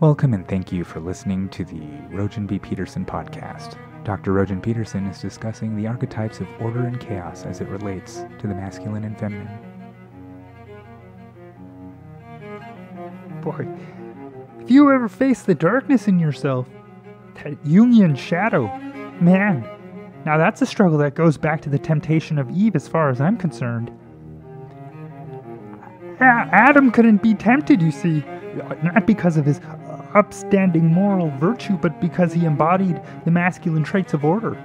Welcome and thank you for listening to the Rogin B. Peterson podcast. Dr. Rogin Peterson is discussing the archetypes of order and chaos as it relates to the masculine and feminine. Boy, if you ever face the darkness in yourself, that Jungian shadow, man, now that's a struggle that goes back to the temptation of Eve as far as I'm concerned. Adam couldn't be tempted, you see, not because of his upstanding moral virtue, but because he embodied the masculine traits of order.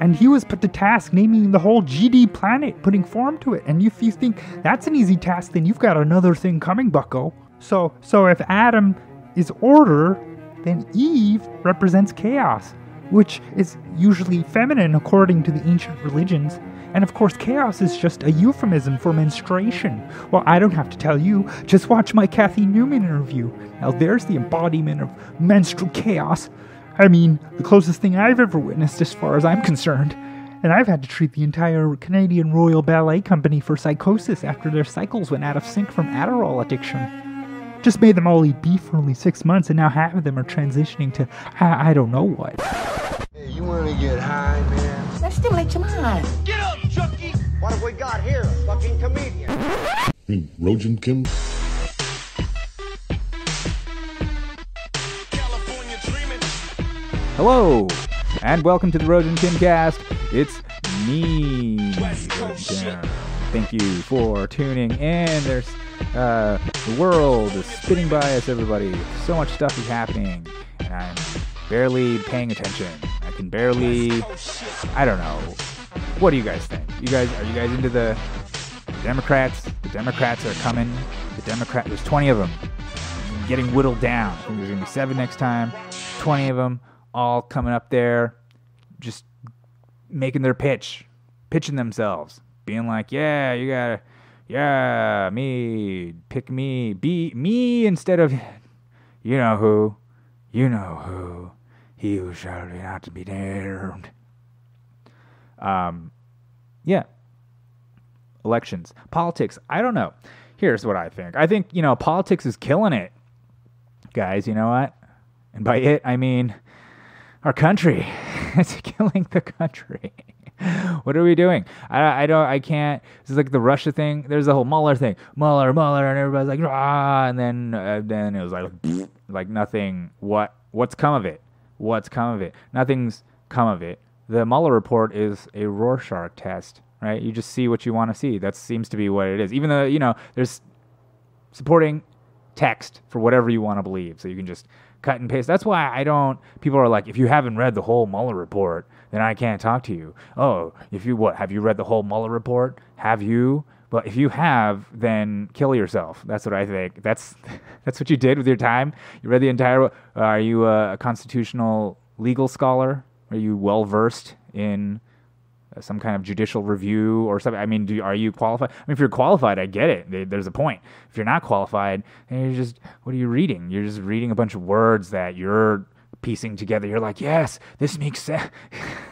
And he was put to task naming the whole GD planet, putting form to it. And if you think that's an easy task, then you've got another thing coming, bucko. So, so if Adam is order, then Eve represents chaos, which is usually feminine according to the ancient religions. And of course, chaos is just a euphemism for menstruation. Well, I don't have to tell you, just watch my Cathy Newman interview. Now, there's the embodiment of menstrual chaos. I mean, the closest thing I've ever witnessed as far as I'm concerned. And I've had to treat the entire Canadian Royal Ballet Company for psychosis after their cycles went out of sync from Adderall addiction. Just made them all eat beef for only six months, and now half of them are transitioning to I, I don't know what. Hey, you wanna get high, man? Let's stimulate your mind. Get up, Chucky! What have we got here? A fucking comedian. Hmm, Rogin Kim? California dreaming. Hello, and welcome to the Rogin Kim cast. It's me. Rogin. Thank you for tuning in. There's uh, the world is spinning by us, everybody. So much stuff is happening, and I'm barely paying attention. I can barely. I don't know. What do you guys think? You guys are you guys into the Democrats? The Democrats are coming. The Democrat. There's 20 of them getting whittled down. I think there's gonna be seven next time. 20 of them all coming up there, just making their pitch, pitching themselves, being like, "Yeah, you gotta, yeah, me, pick me, be me instead of, you know who, you know who, he who shall be not to be named." Um, yeah. Elections, politics. I don't know. Here's what I think. I think you know politics is killing it, guys. You know what? And by it, I mean our country. it's killing the country. what are we doing? I, I don't. I can't. This is like the Russia thing. There's the whole Mueller thing. Mueller, Mueller, and everybody's like, ah, and then uh, then it was like, like nothing. What what's come of it? What's come of it? Nothing's come of it. The Mueller report is a Rorschach test, right? You just see what you want to see. That seems to be what it is. Even though you know there's supporting text for whatever you want to believe. So you can just cut and paste. That's why I don't. People are like, if you haven't read the whole Mueller report, then I can't talk to you. Oh, if you what? Have you read the whole Mueller report? Have you? But if you have, then kill yourself. That's what I think. That's that's what you did with your time. You read the entire. Are you a, constitutional legal scholar? Are you well versed in uh, some kind of judicial review or something. I mean, do, are you qualified? I mean, if you're qualified, I get it. There- There's a point. If you're not qualified, then you're just, what are you reading? You're just reading a bunch of words that you're piecing together. You're like, yes, this makes sense.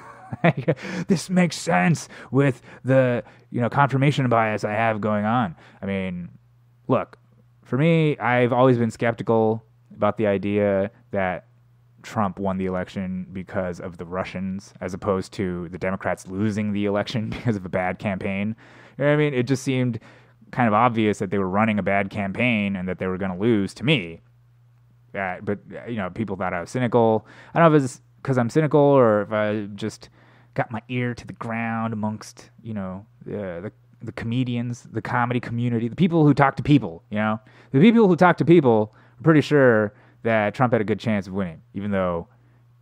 this makes sense with the, you know, confirmation bias I have going on. I mean, look, for me, I've always been skeptical about the idea that Trump won the election because of the Russians, as opposed to the Democrats losing the election because of a bad campaign. You know I mean? It just seemed kind of obvious that they were running a bad campaign and that they were going to lose to me. Uh, but, uh, you know, people thought I was cynical. I don't know if it's because I'm cynical or if I just got my ear to the ground amongst, you know, uh, the the comedians, the comedy community, the people who talk to people, you know? The people who talk to people, I'm pretty sure that Trump had a good chance of winning, even though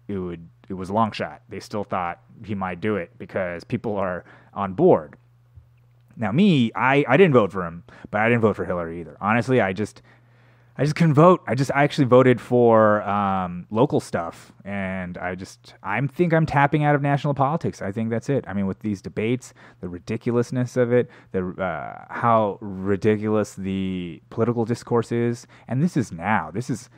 it would it was a long shot. They still thought he might do it because people are on board. Now me, I, I didn't vote for him, but I didn't vote for Hillary either. Honestly, I just I just couldn't vote. I just I actually voted for um, local stuff, and I just I think I'm tapping out of national politics. I think that's it. I mean, with these debates, the ridiculousness of it, the uh, how ridiculous the political discourse is, and this is now. This is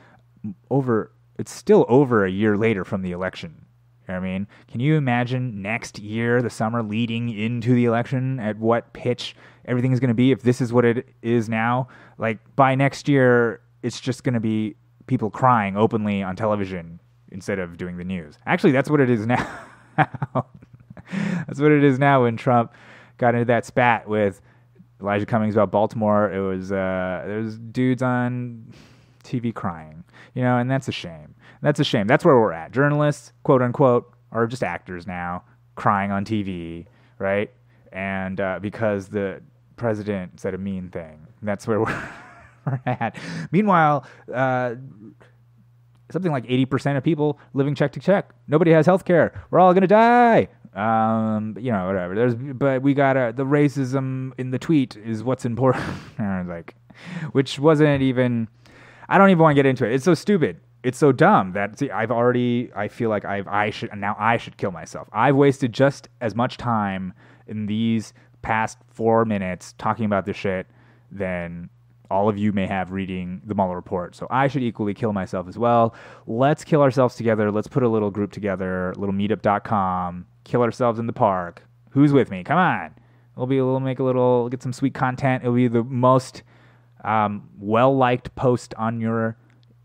over. It's still over a year later from the election. I mean? Can you imagine next year, the summer leading into the election, at what pitch everything is going to be if this is what it is now? Like by next year, it's just going to be people crying openly on television instead of doing the news. Actually, that's what it is now. that's what it is now when Trump got into that spat with Elijah Cummings about Baltimore. It was uh, there was dudes on TV crying, you know, and that's a shame. That's a shame. That's where we're at. Journalists, quote unquote, are just actors now, crying on TV, right? And uh, because the president said a mean thing, that's where we're, we're at. Meanwhile, uh, something like 80% of people living check to check. Nobody has health care. We're all going to die. Um, you know, whatever. There's, but we got to the racism in the tweet is what's important. like, which wasn't even, I don't even want to get into it. It's so stupid. It's so dumb that see, I've already, I feel like I've, I should, now I should kill myself. I've wasted just as much time in these past four minutes talking about this shit than all of you may have reading the Mueller report. So I should equally kill myself as well. Let's kill ourselves together. Let's put a little group together, little meetup.com, kill ourselves in the park. Who's with me? Come on. We'll be we'll make a little get some sweet content. It'll be the most um, well liked post on your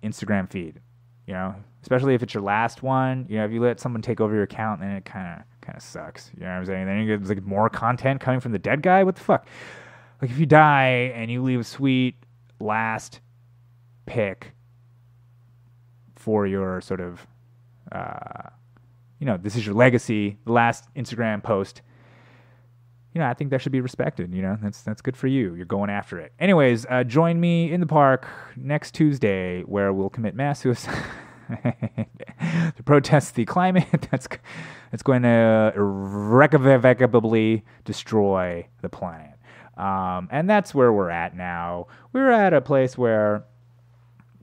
Instagram feed. You know, especially if it's your last one. You know, if you let someone take over your account, then it kind of kind of sucks. You know what I'm saying? Then you get like more content coming from the dead guy. What the fuck? Like if you die and you leave a sweet last pick for your sort of, uh, you know, this is your legacy, the last Instagram post. You know, I think that should be respected. You know, that's that's good for you. You're going after it. Anyways, uh, join me in the park next Tuesday, where we'll commit mass suicide to protest the climate that's that's going to irrevocably destroy the planet. Um, and that's where we're at now. We're at a place where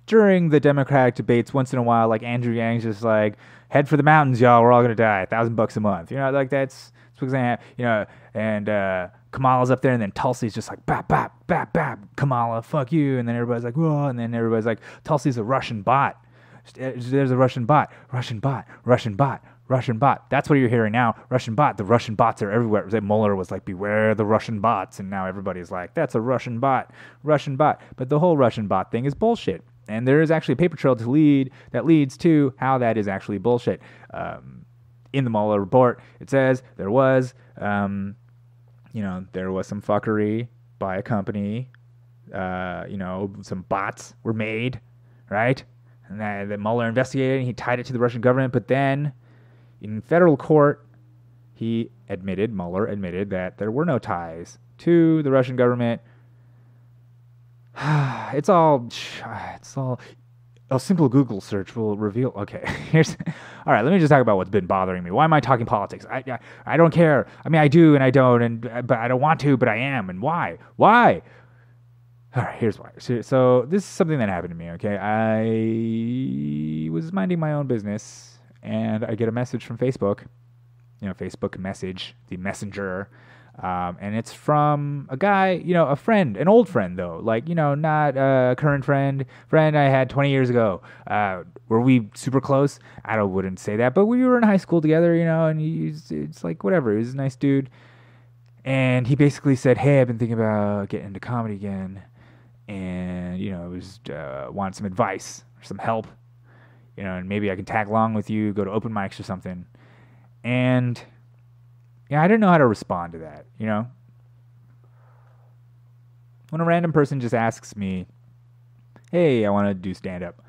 during the Democratic debates, once in a while, like Andrew Yang's just like, head for the mountains, y'all. We're all gonna die. A thousand bucks a month. You know, like that's that's what's gonna happen. You know, and uh, Kamala's up there, and then Tulsi's just like, bap, bap, bap, bap. Kamala, fuck you. And then everybody's like, whoa. And then everybody's like, Tulsi's a Russian bot. There's a Russian bot, Russian bot, Russian bot, Russian bot. That's what you're hearing now. Russian bot. The Russian bots are everywhere. Mueller was like, beware the Russian bots. And now everybody's like, that's a Russian bot, Russian bot. But the whole Russian bot thing is bullshit. And there is actually a paper trail to lead that leads to how that is actually bullshit. Um, in the Mueller report, it says there was, um, you know, there was some fuckery by a company. Uh, you know, some bots were made, right? And that, that Mueller investigated and he tied it to the Russian government. But then in federal court, he admitted, Mueller admitted, that there were no ties to the Russian government. it's all, it's all, a simple Google search will reveal. Okay, here's, all right. Let me just talk about what's been bothering me. Why am I talking politics? I, I, I don't care. I mean, I do and I don't, and but I don't want to, but I am. And why? Why? All right, here's why. So, so this is something that happened to me. Okay, I was minding my own business and I get a message from Facebook, you know, Facebook message, the messenger. Um, and it's from a guy, you know, a friend, an old friend though, like you know, not a current friend, friend I had 20 years ago. Uh, were we super close? I don't, wouldn't say that, but we were in high school together, you know, and he's it's like whatever. He's a nice dude, and he basically said, "Hey, I've been thinking about getting into comedy again, and you know, was uh, want some advice or some help you know, and maybe I can tag along with you, go to open mics or something. And yeah, I didn't know how to respond to that, you know? When a random person just asks me, "Hey, I want to do stand up."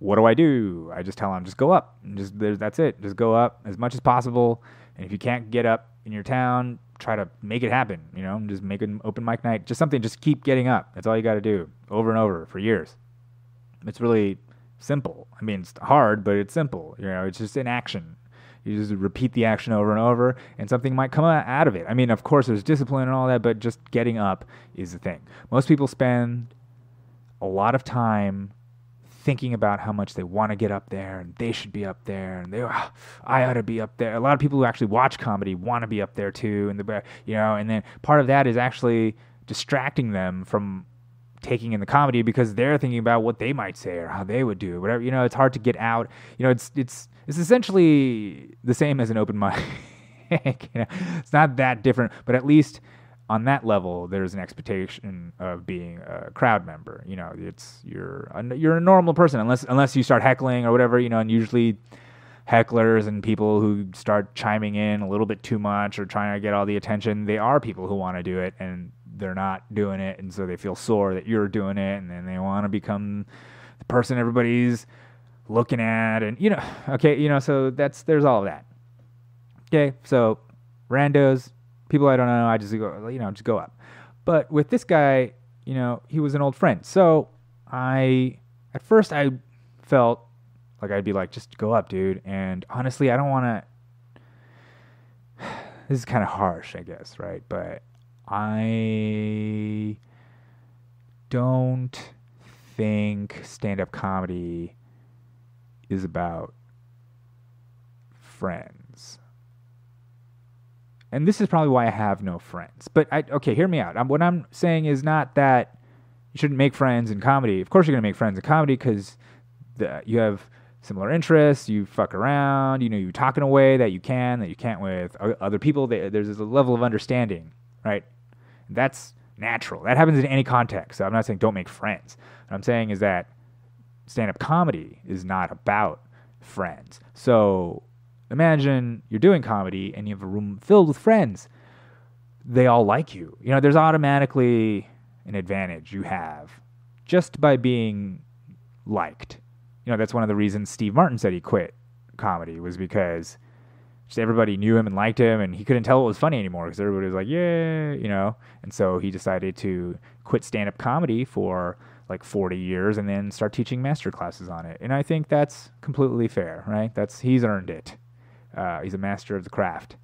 What do I do? I just tell them just go up. And just that's it. Just go up as much as possible. And if you can't get up in your town, try to make it happen, you know? Just make an open mic night. Just something just keep getting up. That's all you got to do over and over for years. It's really simple. I mean, it's hard, but it's simple. You know, it's just in action. You just repeat the action over and over, and something might come out of it. I mean, of course, there's discipline and all that, but just getting up is the thing. Most people spend a lot of time thinking about how much they want to get up there and they should be up there and they oh, I ought to be up there. A lot of people who actually watch comedy want to be up there too and the you know and then part of that is actually distracting them from taking in the comedy because they're thinking about what they might say or how they would do whatever you know it's hard to get out you know it's it's it's essentially the same as an open mic you know, it's not that different but at least on that level, there's an expectation of being a crowd member. You know, it's you're a, you're a normal person unless unless you start heckling or whatever. You know, and usually hecklers and people who start chiming in a little bit too much or trying to get all the attention, they are people who want to do it and they're not doing it, and so they feel sore that you're doing it, and then they want to become the person everybody's looking at, and you know, okay, you know, so that's there's all of that. Okay, so randos, people I don't know, I just go, you know, just go up. But with this guy, you know, he was an old friend. So I, at first, I felt like I'd be like, just go up, dude. And honestly, I don't want to. This is kind of harsh, I guess, right? But I don't think stand up comedy is about friends and this is probably why I have no friends. But I, okay, hear me out. I'm, what I'm saying is not that you shouldn't make friends in comedy. Of course, you're gonna make friends in comedy because you have similar interests. You fuck around. You know, you talk in a way that you can that you can't with other people. There's a level of understanding, right? That's natural. That happens in any context. So I'm not saying don't make friends. What I'm saying is that stand-up comedy is not about friends. So Imagine you're doing comedy and you have a room filled with friends. They all like you. You know, there's automatically an advantage you have just by being liked. You know, that's one of the reasons Steve Martin said he quit comedy was because just everybody knew him and liked him and he couldn't tell it was funny anymore because everybody was like, yeah, you know. And so he decided to quit stand up comedy for like 40 years and then start teaching master classes on it. And I think that's completely fair, right? That's he's earned it. Uh, he's a master of the craft.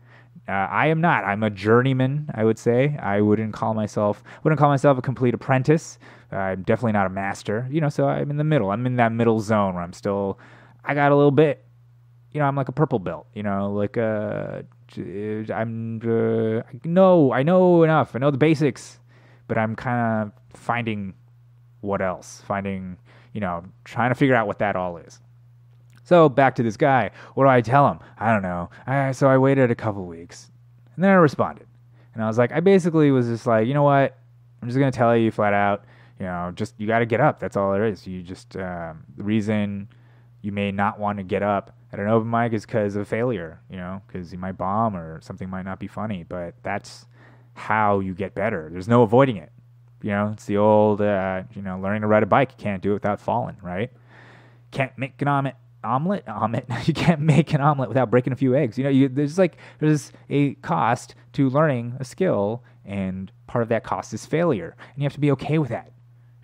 Uh, I am not. I'm a journeyman. I would say. I wouldn't call myself wouldn't call myself a complete apprentice. Uh, I'm definitely not a master. You know, so I'm in the middle. I'm in that middle zone where I'm still. I got a little bit. You know, I'm like a purple belt. You know, like uh, I'm. Uh, no, I know enough. I know the basics, but I'm kind of finding what else. Finding. You know, trying to figure out what that all is. So back to this guy. What do I tell him? I don't know. I, so I waited a couple weeks, and then I responded, and I was like, I basically was just like, you know what? I'm just gonna tell you flat out. You know, just you got to get up. That's all there is. You just um, the reason you may not want to get up at an open mic is because of failure. You know, because you might bomb or something might not be funny. But that's how you get better. There's no avoiding it. You know, it's the old, uh, you know, learning to ride a bike. You can't do it without falling, right? Can't make an omelet omelet omelet you can't make an omelet without breaking a few eggs you know you, there's like there's a cost to learning a skill and part of that cost is failure and you have to be okay with that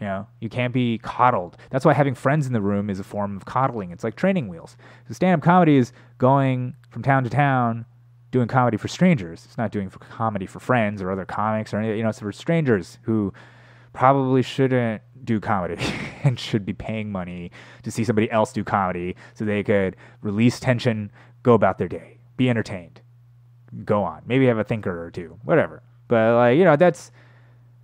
you know you can't be coddled that's why having friends in the room is a form of coddling it's like training wheels so stand-up comedy is going from town to town doing comedy for strangers it's not doing for comedy for friends or other comics or anything you know it's for strangers who probably shouldn't do comedy and should be paying money to see somebody else do comedy so they could release tension, go about their day, be entertained, go on. Maybe have a thinker or two, whatever. But like you know, that's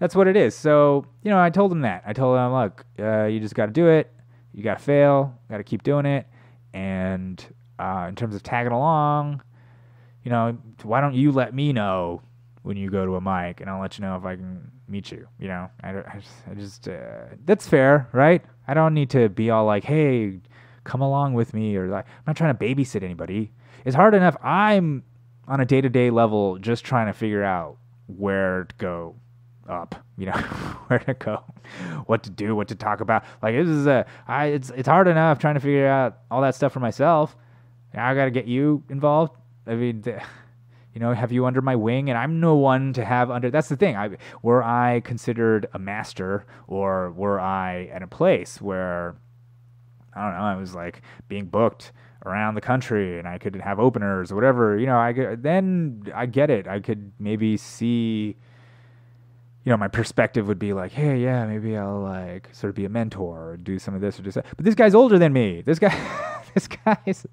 that's what it is. So you know, I told him that. I told him, look, uh, you just got to do it. You got to fail. Got to keep doing it. And uh, in terms of tagging along, you know, why don't you let me know when you go to a mic, and I'll let you know if I can meet you. You know, I, I just, I just uh, that's fair, right? I don't need to be all like, hey, come along with me, or like, I'm not trying to babysit anybody. It's hard enough. I'm on a day to day level just trying to figure out where to go up, you know, where to go, what to do, what to talk about. Like this is a, I, it's it's hard enough trying to figure out all that stuff for myself. Now I got to get you involved. I mean, you know, have you under my wing? And I'm no one to have under. That's the thing. I, were I considered a master, or were I at a place where I don't know, I was like being booked around the country, and I could have openers or whatever. You know, I then I get it. I could maybe see. You know, my perspective would be like, hey, yeah, maybe I'll like sort of be a mentor or do some of this or do that. But this guy's older than me. This guy, this guy's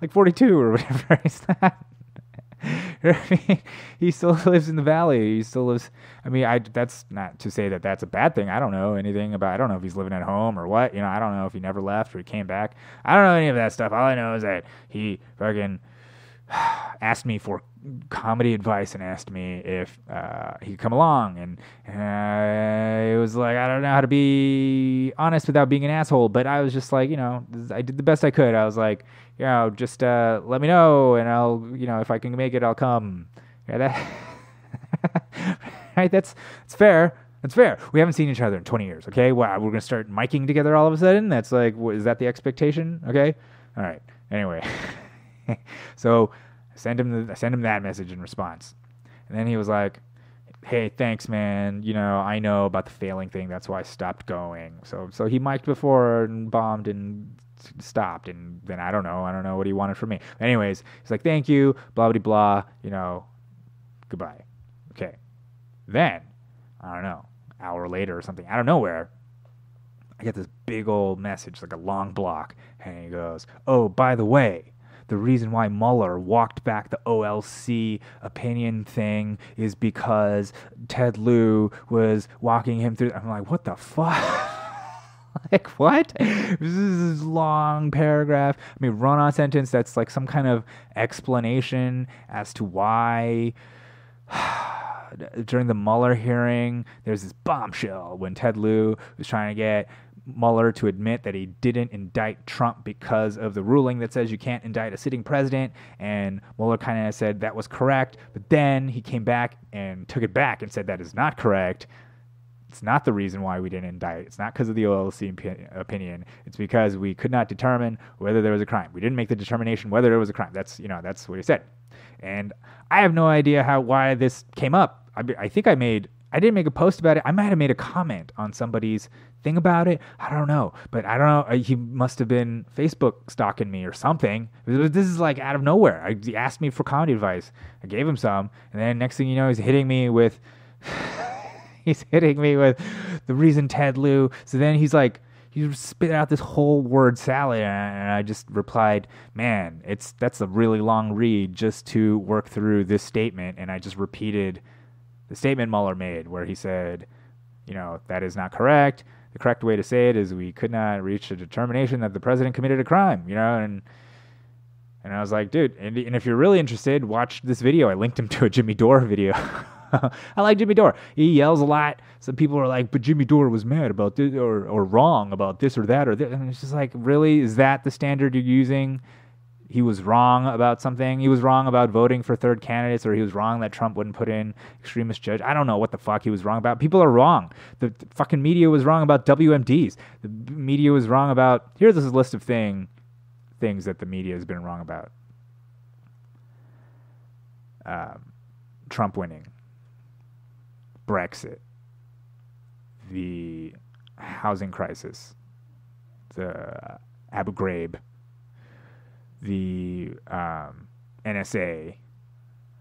like 42 or whatever. I mean, he still lives in the valley. He still lives. I mean, I that's not to say that that's a bad thing. I don't know anything about. I don't know if he's living at home or what. You know, I don't know if he never left or he came back. I don't know any of that stuff. All I know is that he fucking asked me for comedy advice and asked me if uh, he could come along and uh, it was like i don't know how to be honest without being an asshole but i was just like you know i did the best i could i was like you know just uh, let me know and i'll you know if i can make it i'll come yeah that right that's that's fair that's fair. We haven't seen each other in 20 years. Okay. Wow. We're gonna start miking together all of a sudden. That's like, wh- is that the expectation? Okay. All right. Anyway, so I send him the, send him that message in response, and then he was like, "Hey, thanks, man. You know, I know about the failing thing. That's why I stopped going." So so he mic'd before and bombed and stopped, and then I don't know. I don't know what he wanted from me. Anyways, he's like, "Thank you." Blah blah blah. You know, goodbye. Okay. Then I don't know, hour later or something, out of nowhere, I get this big old message, like a long block, and he goes, "Oh, by the way." The reason why Mueller walked back the OLC opinion thing is because Ted Lieu was walking him through. I'm like, what the fuck? like what? This is long paragraph. I mean, run on sentence that's like some kind of explanation as to why during the Mueller hearing, there's this bombshell when Ted Lieu was trying to get Mueller to admit that he didn't indict Trump because of the ruling that says you can't indict a sitting president. And Mueller kind of said that was correct, but then he came back and took it back and said that is not correct. It's not the reason why we didn't indict. It's not because of the OLC opinion. It's because we could not determine whether there was a crime. We didn't make the determination whether there was a crime. That's you know that's what he said. And I have no idea how why this came up. I, I think I made I didn't make a post about it. I might have made a comment on somebody's thing about it. I don't know, but I don't know. uh, He must have been Facebook stalking me or something. This is like out of nowhere. I, he asked me for comedy advice. I gave him some, and then next thing you know, he's hitting me with he's hitting me with the reason Ted Lieu. So then he's like, he spit out this whole word salad, and I just replied, "Man, it's that's a really long read just to work through this statement." And I just repeated the statement Mueller made, where he said, "You know that is not correct. The correct way to say it is we could not reach a determination that the president committed a crime." You know, and and I was like, dude, and, and if you're really interested, watch this video. I linked him to a Jimmy Dore video. I like Jimmy Dore. He yells a lot. Some people are like, but Jimmy Dore was mad about this or, or wrong about this or that or that. And it's just like, really? Is that the standard you're using? He was wrong about something. He was wrong about voting for third candidates, or he was wrong that Trump wouldn't put in extremist judge. I don't know what the fuck he was wrong about. People are wrong. The, the fucking media was wrong about WMDs. The media was wrong about. Here's this list of thing things that the media has been wrong about. Um, Trump winning, Brexit, the housing crisis, the Abu Ghraib, the um, NSA,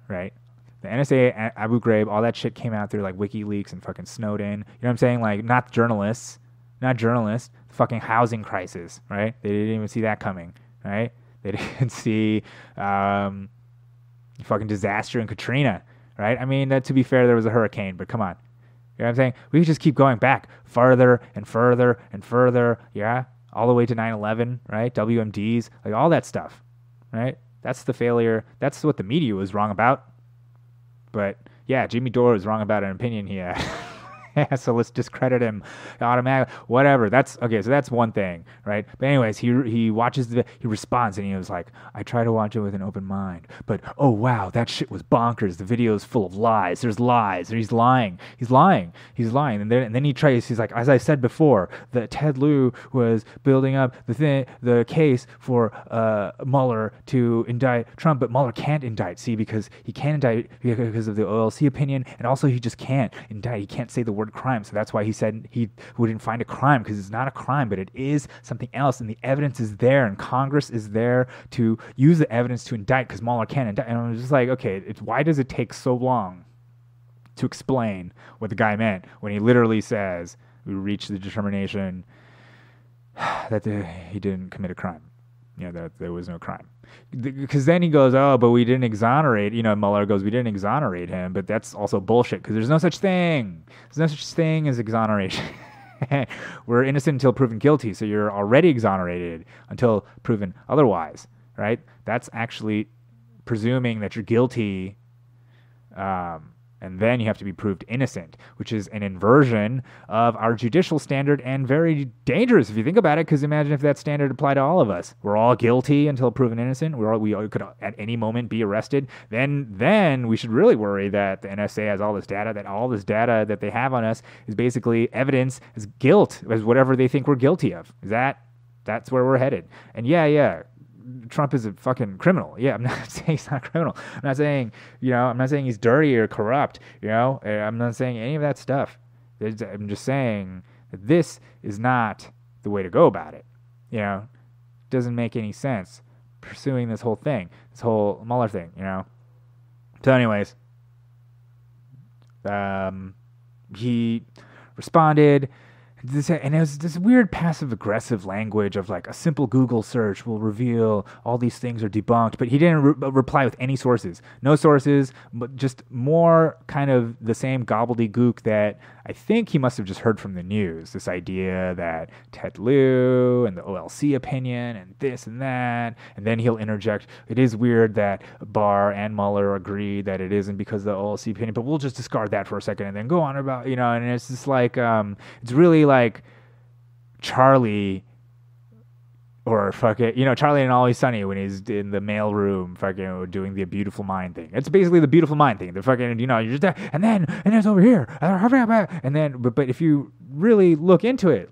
right? The NSA, Abu Ghraib, all that shit came out through like WikiLeaks and fucking Snowden. You know what I'm saying? Like, not journalists, not journalists. Fucking housing crisis, right? They didn't even see that coming, right? They didn't see um, fucking disaster in Katrina, right? I mean, that, to be fair, there was a hurricane, but come on. You know what I'm saying? We could just keep going back further and further and further, yeah? All the way to 9 11, right? WMDs, like all that stuff, right? That's the failure. That's what the media was wrong about. But yeah, Jimmy Dore was wrong about an opinion he had. So let's discredit him automatically. Whatever. That's okay. So that's one thing, right? But anyways, he he watches the he responds and he was like, I try to watch it with an open mind, but oh wow, that shit was bonkers. The video is full of lies. There's lies. He's lying. He's lying. He's lying. And then and then he tries. He's like, as I said before, that Ted Lieu was building up the thing, the case for uh, Mueller to indict Trump, but Mueller can't indict. See, because he can't indict because of the OLC opinion, and also he just can't indict. He can't say the word crime, so that's why he said he wouldn't find a crime because it's not a crime, but it is something else, and the evidence is there, and Congress is there to use the evidence to indict because Mueller can't indict. And I was just like, okay, it's why does it take so long to explain what the guy meant when he literally says we reached the determination that the, he didn't commit a crime. You know, that there was no crime. Because then he goes, oh, but we didn't exonerate. You know, Mueller goes, we didn't exonerate him, but that's also bullshit because there's no such thing. There's no such thing as exoneration. We're innocent until proven guilty, so you're already exonerated until proven otherwise, right? That's actually presuming that you're guilty, um, and then you have to be proved innocent, which is an inversion of our judicial standard and very dangerous if you think about it. Because imagine if that standard applied to all of us. We're all guilty until proven innocent. We're all, we could at any moment be arrested. Then then we should really worry that the NSA has all this data. That all this data that they have on us is basically evidence as guilt as whatever they think we're guilty of. Is that that's where we're headed? And yeah, yeah, Trump is a fucking criminal. Yeah, I'm not saying he's not a criminal. I'm not saying, you know, I'm not saying he's dirty or corrupt, you know, Uh, I'm not saying any of that stuff. I'm just saying that this is not the way to go about it. You know, doesn't make any sense pursuing this whole thing, this whole Mueller thing, you know. So, anyways, um, he responded this, and it was this weird passive aggressive language of like a simple Google search will reveal all these things are debunked, but he didn't re- reply with any sources, no sources, but just more kind of the same gobbledygook that I think he must have just heard from the news. This idea that Ted Lieu and the OLC opinion and this and that, and then he'll interject. It is weird that Barr and Mueller agreed that it isn't because of the OLC opinion, but we'll just discard that for a second and then go on about you know. And it's just like um, it's really like Charlie or fucking, you know, Charlie and Always Sunny when he's in the mail room, fucking doing the beautiful mind thing. It's basically the beautiful mind thing. The fucking, you know, you're just there, and then, and it's over here, and then, but, but if you really look into it,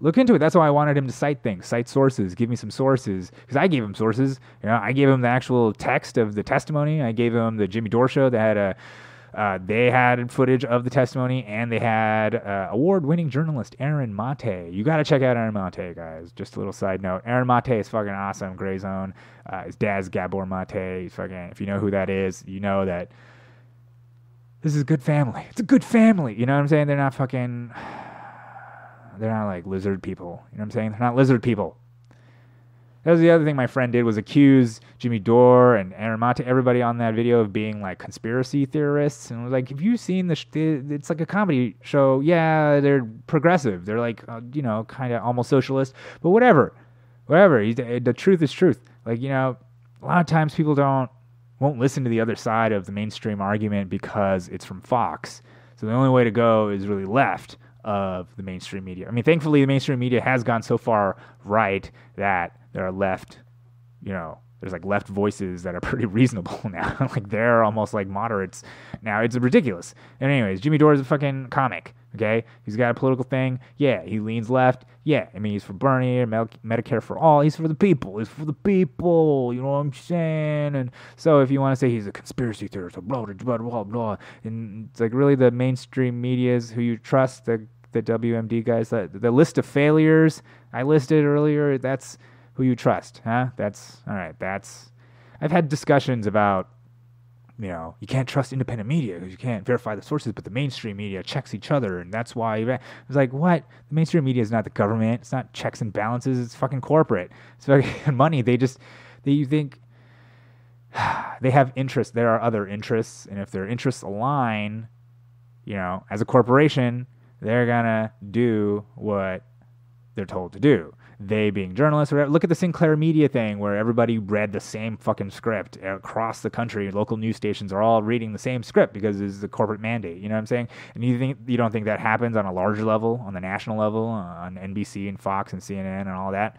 look into it. That's why I wanted him to cite things, cite sources, give me some sources, because I gave him sources. You know, I gave him the actual text of the testimony. I gave him the Jimmy Dore show that had a. Uh, they had footage of the testimony, and they had uh, award-winning journalist Aaron Mate. You got to check out Aaron Mate, guys. Just a little side note: Aaron Mate is fucking awesome. Gray Zone. Uh, his dad's Gabor Mate. He's fucking. If you know who that is, you know that this is a good family. It's a good family. You know what I'm saying? They're not fucking. They're not like lizard people. You know what I'm saying? They're not lizard people. That was the other thing my friend did was accuse Jimmy Dore and Aaron Mate, everybody on that video of being like conspiracy theorists, and was like, "Have you seen the? Sh- it's like a comedy show. Yeah, they're progressive. They're like, uh, you know, kind of almost socialist, but whatever, whatever. The, the truth is truth. Like you know, a lot of times people don't won't listen to the other side of the mainstream argument because it's from Fox. So the only way to go is really left of the mainstream media. I mean, thankfully, the mainstream media has gone so far right that there are left, you know, there's like left voices that are pretty reasonable now. like they're almost like moderates now. It's ridiculous. And anyways, Jimmy Dore is a fucking comic. Okay, he's got a political thing. Yeah, he leans left. Yeah, I mean he's for Bernie Med- Medicare for all. He's for the people. He's for the people. You know what I'm saying? And so if you want to say he's a conspiracy theorist, blah blah blah blah blah, and it's like really the mainstream media is who you trust. The the WMD guys. The, the list of failures I listed earlier. That's who you trust, huh? That's all right. That's I've had discussions about you know you can't trust independent media because you can't verify the sources, but the mainstream media checks each other, and that's why it's like what the mainstream media is not the government. It's not checks and balances. It's fucking corporate. It's fucking money. They just they you think they have interests. There are other interests, and if their interests align, you know, as a corporation, they're gonna do what they're told to do. They being journalists, whatever. Look at the Sinclair Media thing, where everybody read the same fucking script across the country. Local news stations are all reading the same script because it's a corporate mandate. You know what I'm saying? And you think you don't think that happens on a larger level, on the national level, on NBC and Fox and CNN and all that?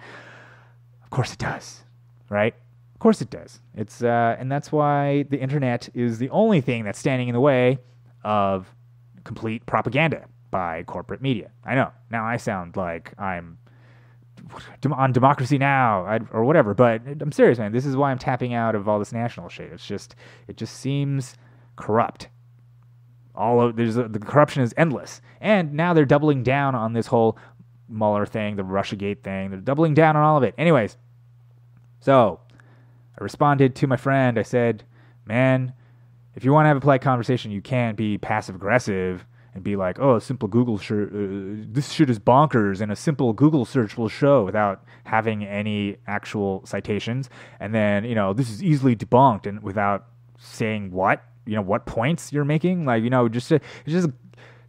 Of course it does, right? Of course it does. It's uh, and that's why the internet is the only thing that's standing in the way of complete propaganda by corporate media. I know. Now I sound like I'm on Democracy Now I'd, or whatever, but I'm serious, man. This is why I'm tapping out of all this national shit. It's just it just seems corrupt. All of there's a, the corruption is endless, and now they're doubling down on this whole Mueller thing, the RussiaGate thing. They're doubling down on all of it. Anyways, so I responded to my friend. I said, "Man, if you want to have a polite conversation, you can't be passive aggressive." And be like, oh, a simple Google search, uh, this shit is bonkers, and a simple Google search will show without having any actual citations. And then, you know, this is easily debunked and without saying what, you know, what points you're making. Like, you know, just, it's just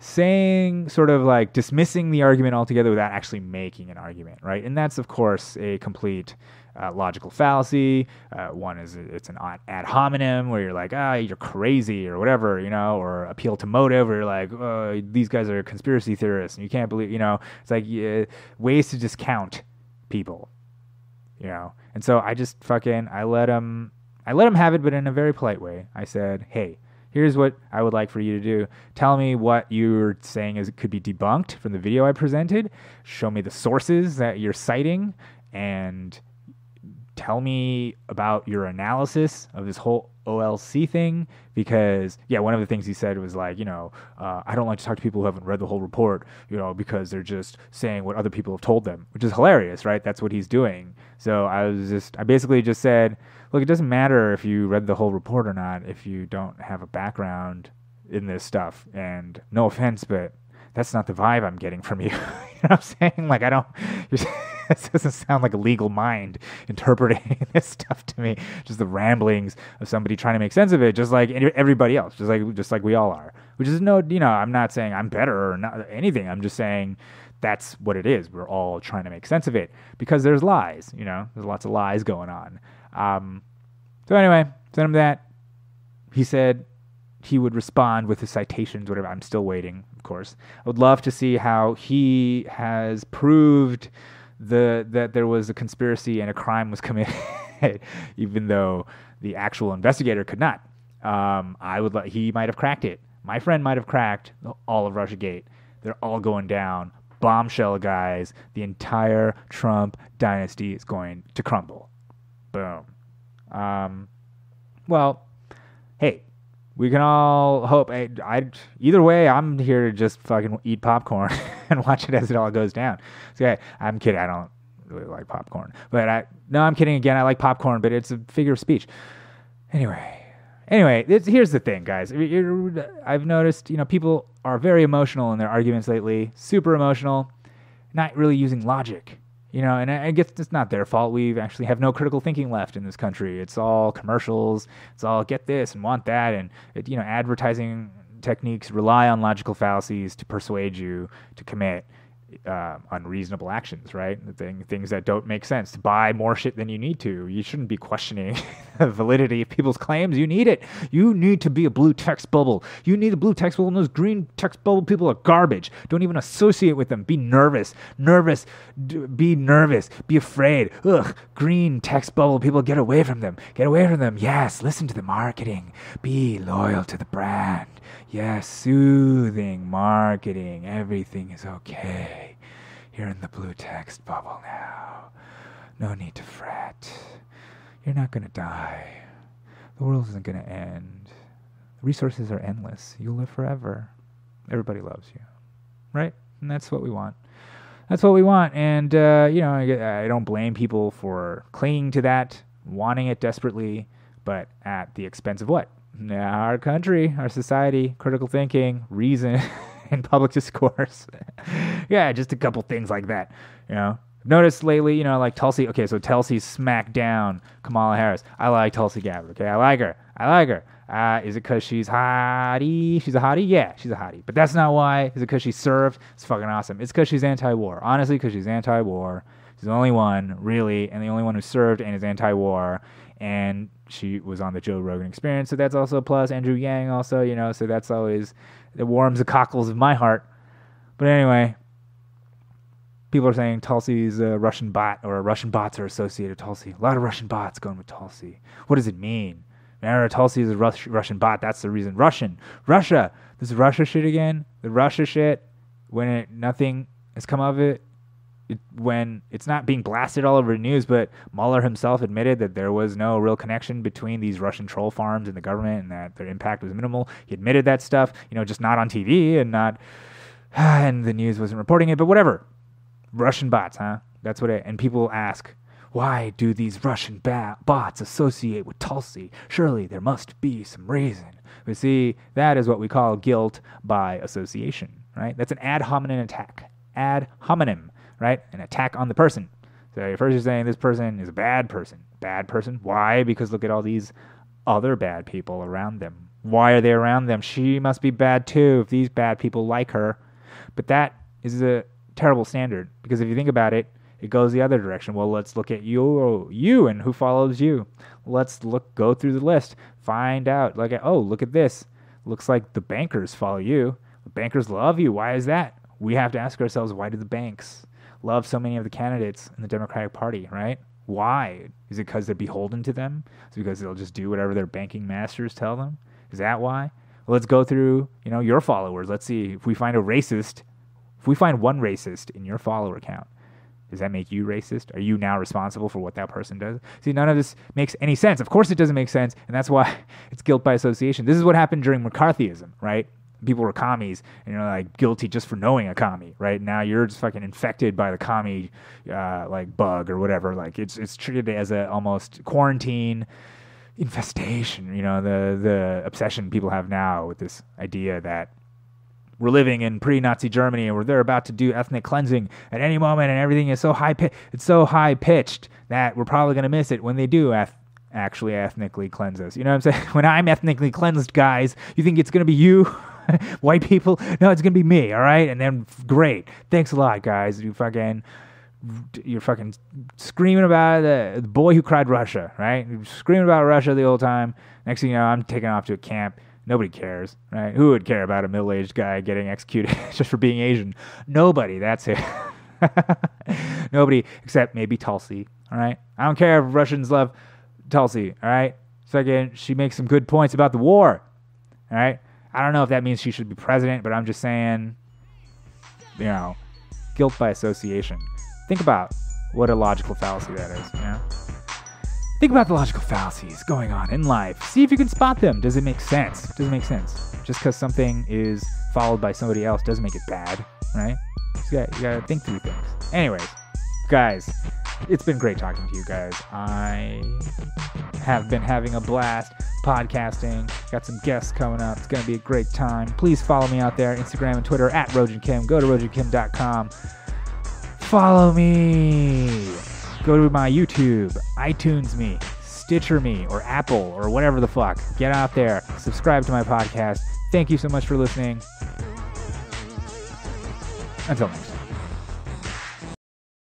saying sort of like dismissing the argument altogether without actually making an argument, right? And that's of course a complete uh, logical fallacy. Uh, one is it's an ad- hominem where you're like, ah, you're crazy or whatever, you know, or appeal to motive where you're like, oh, these guys are conspiracy theorists and you can't believe, you know, it's like yeah, ways to discount people, you know. And so I just fucking I let him I let him have it, but in a very polite way. I said, hey. Here's what I would like for you to do. Tell me what you're saying is could be debunked from the video I presented. Show me the sources that you're citing, and tell me about your analysis of this whole OLC thing because yeah, one of the things he said was like, you know, uh, I don't like to talk to people who haven't read the whole report, you know, because they're just saying what other people have told them, which is hilarious, right? That's what he's doing. So I was just, I basically just said, look, it doesn't matter if you read the whole report or not if you don't have a background in this stuff. And no offense, but that's not the vibe I'm getting from you. you know what I'm saying? Like, I don't. this doesn't sound like a legal mind interpreting this stuff to me. Just the ramblings of somebody trying to make sense of it, just like everybody else, just like just like we all are. Which is no, you know, I'm not saying I'm better or not anything. I'm just saying that's what it is. We're all trying to make sense of it because there's lies. You know, there's lots of lies going on. Um, so anyway, sent him that. He said he would respond with his citations, whatever. I'm still waiting, of course. I would love to see how he has proved the that there was a conspiracy and a crime was committed, even though the actual investigator could not. Um, I would. He might have cracked it. My friend might have cracked all of RussiaGate. They're all going down. Bombshell guys. The entire Trump dynasty is going to crumble. Boom. Um, well, hey, we can all hope. I, I, either way, I'm here to just fucking eat popcorn and watch it as it all goes down. So yeah, I'm kidding. I don't really like popcorn, but I no, I'm kidding again. I like popcorn, but it's a figure of speech. Anyway, anyway, here's the thing, guys. I've noticed, you know, people are very emotional in their arguments lately. Super emotional, not really using logic. You know, and I guess it's not their fault. We actually have no critical thinking left in this country. It's all commercials. It's all get this and want that, and it, you know, advertising techniques rely on logical fallacies to persuade you to commit uh, unreasonable actions, right? Thing, things that don't make sense. Buy more shit than you need to. You shouldn't be questioning the validity of people's claims. You need it. You need to be a blue text bubble. You need a blue text bubble, and those green text bubble people are garbage. Don't even associate with them. Be nervous. Nervous. D- be nervous. Be afraid. Ugh. Green text bubble people, get away from them. Get away from them. Yes, listen to the marketing. Be loyal to the brand. Yes, soothing marketing. Everything is okay. You're in the blue text bubble now. No need to fret. You're not going to die. The world isn't going to end. Resources are endless. You'll live forever. Everybody loves you. Right? And that's what we want. That's what we want. And, uh, you know, I, I don't blame people for clinging to that, wanting it desperately, but at the expense of what? Our country, our society, critical thinking, reason, and public discourse. yeah, just a couple things like that. You know, notice lately, you know, like Tulsi. Okay, so Tulsi smacked down Kamala Harris. I like Tulsi Gabbard. Okay, I like her. I like her. Uh, is it because she's hottie? She's a hottie? Yeah, she's a hottie. But that's not why. Is it because she served? It's fucking awesome. It's because she's anti war. Honestly, because she's anti war. She's the only one, really, and the only one who served and is anti war. And she was on the Joe Rogan experience, so that's also a plus. Andrew Yang also, you know, so that's always it warms the cockles of my heart. But anyway, people are saying Tulsi's a Russian bot or Russian bots are associated with Tulsi. A lot of Russian bots going with Tulsi. What does it mean? Mara Tulsi is a Rus- Russian bot. That's the reason. Russian, Russia. This Russia shit again. The Russia shit. When it, nothing has come of it, it, when it's not being blasted all over the news, but Mueller himself admitted that there was no real connection between these Russian troll farms and the government, and that their impact was minimal. He admitted that stuff, you know, just not on TV and not, and the news wasn't reporting it, but whatever. Russian bots, huh? That's what it. And people ask, why do these Russian ba- bots associate with Tulsi? Surely there must be some reason. But see, that is what we call guilt by association, right? That's an ad hominem attack. Ad hominem right? An attack on the person. So first you're saying this person is a bad person. Bad person. Why? Because look at all these other bad people around them. Why are they around them? She must be bad too if these bad people like her. But that is a terrible standard because if you think about it, it goes the other direction. Well, let's look at you, you, and who follows you. Let's look, go through the list, find out. Like, oh, look at this. Looks like the bankers follow you. The bankers love you. Why is that? We have to ask ourselves, why do the banks love so many of the candidates in the Democratic Party? Right? Why? Is it because they're beholden to them? Is it because they'll just do whatever their banking masters tell them? Is that why? Well, let's go through, you know, your followers. Let's see if we find a racist. If we find one racist in your follower count, does that make you racist? Are you now responsible for what that person does? See, none of this makes any sense. Of course, it doesn't make sense, and that's why it's guilt by association. This is what happened during McCarthyism, right? People were commies, and you're like guilty just for knowing a commie, right? Now you're just fucking infected by the commie, uh, like bug or whatever. Like it's it's treated as a almost quarantine infestation. You know, the the obsession people have now with this idea that we're living in pre-Nazi Germany and we're they're about to do ethnic cleansing at any moment and everything is so high pi- it's so high pitched that we're probably going to miss it when they do eth- actually ethnically cleanse us. You know what I'm saying? When I'm ethnically cleansed, guys, you think it's going to be you? White people? No, it's to be me, all right? And then great. Thanks a lot, guys. You fucking you're fucking screaming about the, the boy who cried Russia, right? You're screaming about Russia the whole time. Next thing you know, I'm taken off to a camp. Nobody cares, right? Who would care about a middle aged guy getting executed just for being Asian? Nobody. That's it. Nobody except maybe Tulsi. All right. I don't care if Russians love Tulsi. All right. Second, she makes some good points about the war. All right. I don't know if that means she should be president, but I'm just saying, you know, guilt by association. Think about what a logical fallacy that is. You know. Think about the logical fallacies going on in life. See if you can spot them. Does it make sense? Does it make sense? Just because something is followed by somebody else doesn't make it bad, right? You gotta, you gotta think through things. Anyways, guys, it's been great talking to you guys. I have been having a blast podcasting. Got some guests coming up. It's gonna be a great time. Please follow me out there, Instagram and Twitter at Rogin Kim. Go to roginkim.com. Follow me. Go to my YouTube, iTunes me, Stitcher me, or Apple, or whatever the fuck. Get out there. Subscribe to my podcast. Thank you so much for listening. Until next time.